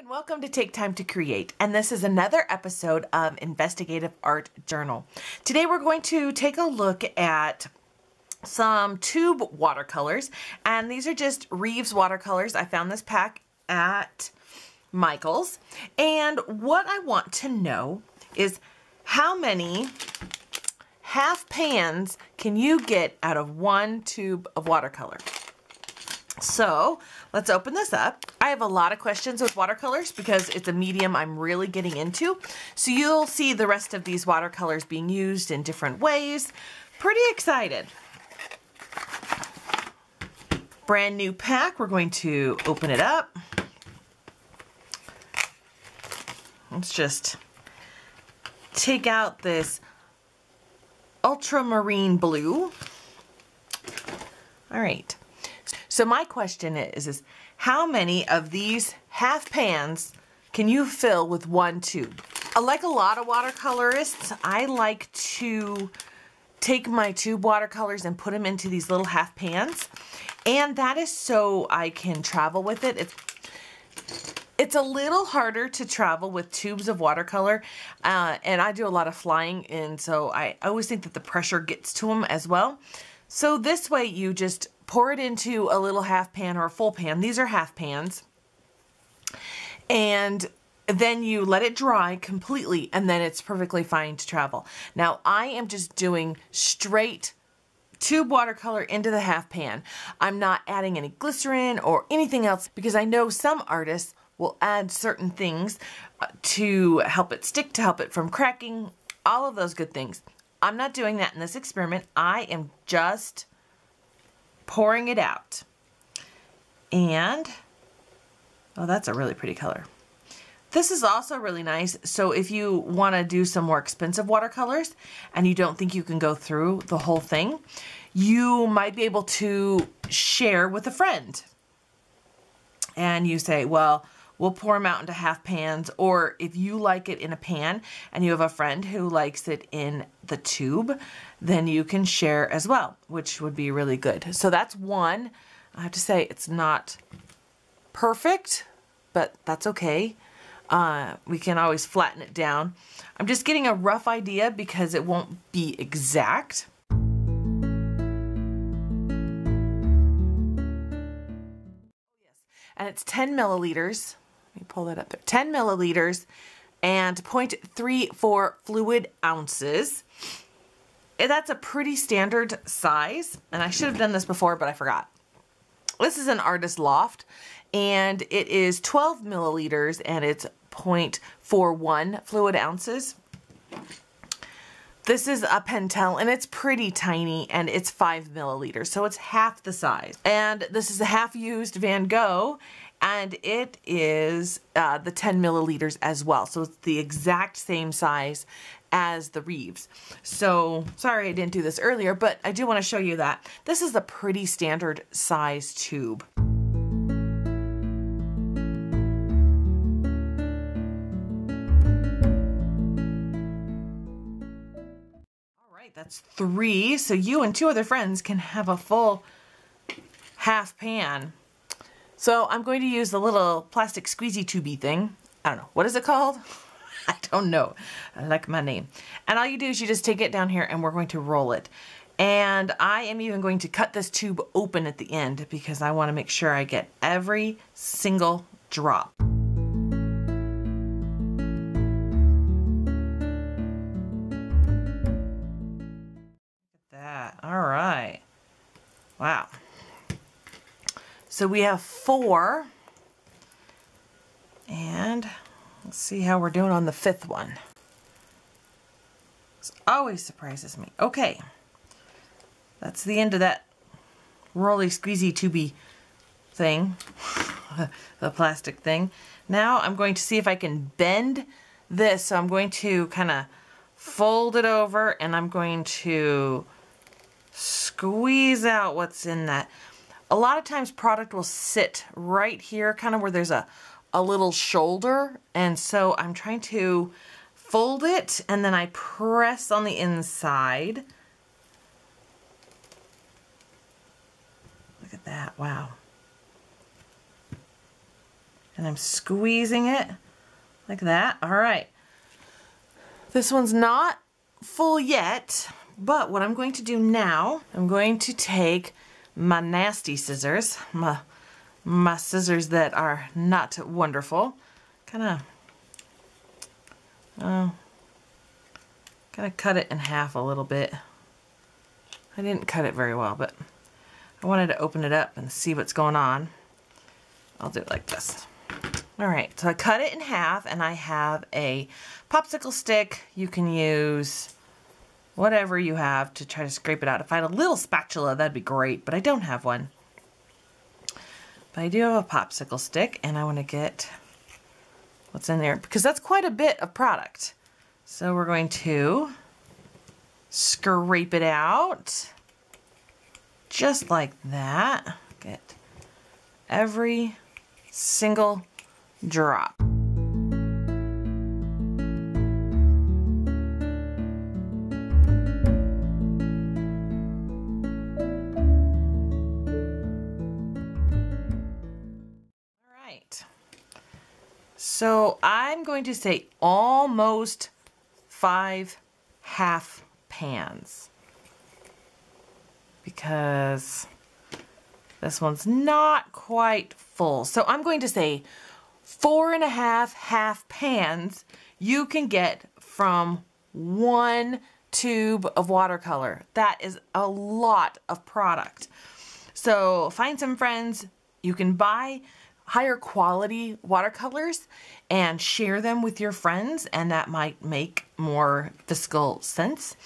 and welcome to Take Time to Create. And this is another episode of Investigative Art Journal. Today we're going to take a look at some tube watercolors. And these are just Reeves watercolors. I found this pack at Michael's. And what I want to know is how many half pans can you get out of one tube of watercolor? So let's open this up. I have a lot of questions with watercolors because it's a medium I'm really getting into. So you'll see the rest of these watercolors being used in different ways. Pretty excited. Brand new pack. We're going to open it up. Let's just take out this ultramarine blue. All right. So my question is, is how many of these half pans can you fill with one tube? Like a lot of watercolorists, I like to take my tube watercolors and put them into these little half pans. And that is so I can travel with it. It's, it's a little harder to travel with tubes of watercolor. Uh, and I do a lot of flying. And so I, I always think that the pressure gets to them as well. So this way you just pour it into a little half pan or a full pan. These are half pans. And then you let it dry completely and then it's perfectly fine to travel. Now I am just doing straight tube watercolor into the half pan. I'm not adding any glycerin or anything else because I know some artists will add certain things uh, to help it stick, to help it from cracking, all of those good things. I'm not doing that in this experiment. I am just pouring it out. And, oh, that's a really pretty color. This is also really nice. So if you want to do some more expensive watercolors and you don't think you can go through the whole thing, you might be able to share with a friend. And you say, well, we'll pour them out into half pans. Or if you like it in a pan and you have a friend who likes it in the tube, then you can share as well, which would be really good. So that's one. I have to say it's not perfect, but that's okay. Uh, we can always flatten it down. I'm just getting a rough idea because it won't be exact. And it's 10 milliliters. Let me pull that up there. 10 milliliters and 0.34 fluid ounces. Eh, that's a pretty standard size. And I should have done this before, but I forgot. This is an Artist Loft and it is 12 milliliters and it's 0.41 fluid ounces. This is a Pentel and it's pretty tiny and it's five milliliters. So it's half the size. And this is a half used Van Gogh and it is uh, the 10 milliliters as well. So it's the exact same size as the Reeves. So sorry I didn't do this earlier, but I do want to show you that. This is a pretty standard size tube. All right, that's three. So you and two other friends can have a full half pan. So I'm going to use the little plastic squeezy tubey thing. I don't know. What is it called? I don't know. I like my name. And all you do is you just take it down here and we're going to roll it. And I am even going to cut this tube open at the end because I want to make sure I get every single drop. So we have four. And Let's see how we're doing on the fifth one. This always surprises me. Okay. That's the end of that rolly squeezy tubey thing. the plastic thing. Now I'm going to see if I can bend this. So I'm going to kind of fold it over and I'm going to squeeze out what's in that. A lot of times product will sit right here, kind of where there's a, a little shoulder and so I'm trying to fold it and then I press on the inside. Look at that, wow. And I'm squeezing it like that. All right. This one's not full yet, but what I'm going to do now, I'm going to take my nasty scissors, my, my scissors that are not wonderful, kind of, oh, uh, kind of cut it in half a little bit. I didn't cut it very well, but I wanted to open it up and see what's going on. I'll do it like this. All right, so I cut it in half and I have a popsicle stick. You can use whatever you have to try to scrape it out. If I had a little spatula, that'd be great, but I don't have one. But I do have a popsicle stick and I want to get what's in there because that's quite a bit of product. So we're going to scrape it out just like that. Get every single drop. So I'm going to say almost five half pans because this one's not quite full. So I'm going to say four and a half half pans you can get from one tube of watercolor. That is a lot of product. So find some friends. You can buy higher quality watercolors and share them with your friends and that might make more fiscal sense.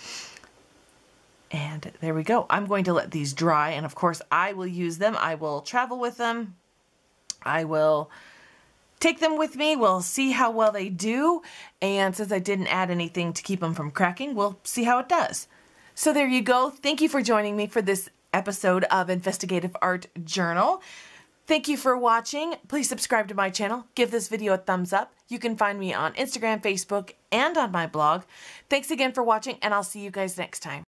And there we go. I'm going to let these dry and of course I will use them. I will travel with them. I will take them with me. We'll see how well they do. And since I didn't add anything to keep them from cracking, we'll see how it does. So there you go. Thank you for joining me for this episode of Investigative Art Journal. Thank you for watching. Please subscribe to my channel. Give this video a thumbs up. You can find me on Instagram, Facebook, and on my blog. Thanks again for watching, and I'll see you guys next time.